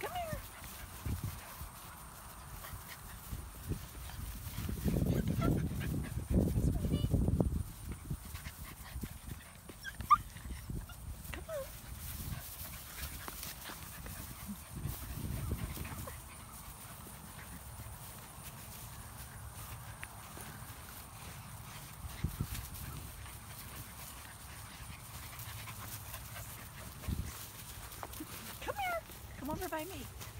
Come here. Me.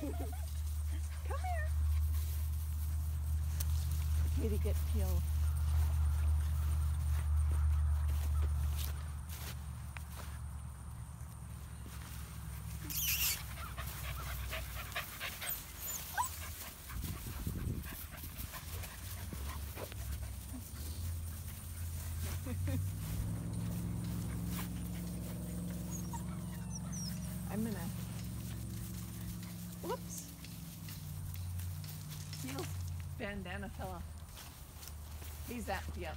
Come here. Katie gets killed. I'm gonna. Neil's bandana fell off. He's that, yep.